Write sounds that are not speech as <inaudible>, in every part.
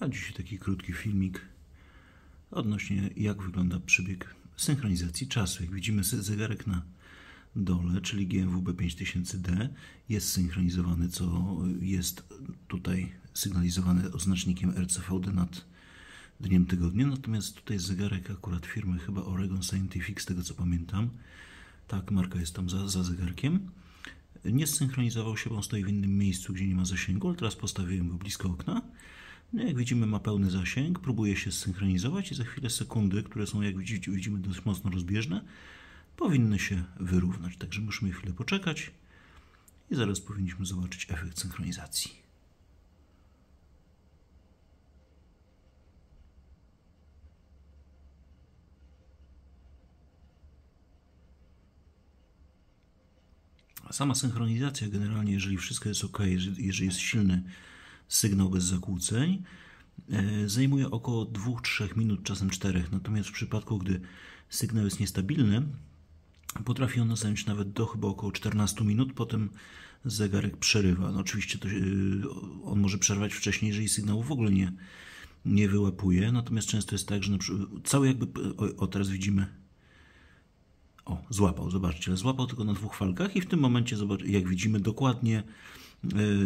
A dzisiaj taki krótki filmik odnośnie jak wygląda przebieg synchronizacji czasu. Jak widzimy zegarek na dole, czyli GMW B5000D jest synchronizowany, co jest tutaj sygnalizowane oznacznikiem RCVD nad dniem tygodnia. Natomiast tutaj zegarek akurat firmy chyba Oregon Scientific, z tego co pamiętam. Tak, marka jest tam za, za zegarkiem. Nie zsynchronizował się, bo on stoi w innym miejscu, gdzie nie ma zasięgu, ale teraz postawiłem go blisko okna. No jak widzimy ma pełny zasięg, próbuje się zsynchronizować i za chwilę sekundy, które są jak widzimy dość mocno rozbieżne, powinny się wyrównać. Także musimy chwilę poczekać i zaraz powinniśmy zobaczyć efekt synchronizacji. Sama synchronizacja generalnie, jeżeli wszystko jest ok, jeżeli jest silny sygnał bez zakłóceń, e, zajmuje około 2-3 minut, czasem 4. Natomiast w przypadku, gdy sygnał jest niestabilny, potrafi on zająć nawet do chyba około 14 minut, potem zegarek przerywa. No oczywiście to, e, on może przerwać wcześniej, jeżeli sygnał w ogóle nie, nie wyłapuje. Natomiast często jest tak, że na przykład, cały jakby, o, o teraz widzimy o, złapał, zobaczcie, złapał tylko na dwóch falkach i w tym momencie, zobacz, jak widzimy, dokładnie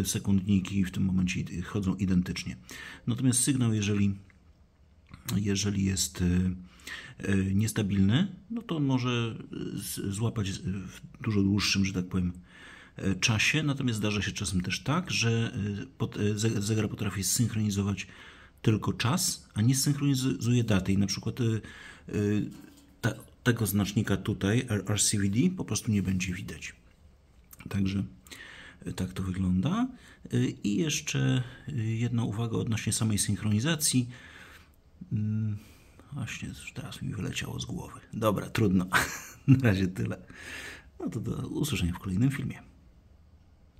sekundniki w tym momencie chodzą identycznie. Natomiast sygnał, jeżeli, jeżeli jest e, e, niestabilny, no to on może złapać w dużo dłuższym, że tak powiem, czasie. Natomiast zdarza się czasem też tak, że zegar potrafi synchronizować tylko czas, a nie synchronizuje daty. I na przykład ta, tego znacznika tutaj, RCVD, po prostu nie będzie widać. Także tak to wygląda. E, I jeszcze e, jedna uwaga odnośnie samej synchronizacji. Mm, właśnie, teraz mi wyleciało z głowy. Dobra, trudno. <laughs> Na razie tyle. No to do usłyszenia w kolejnym filmie.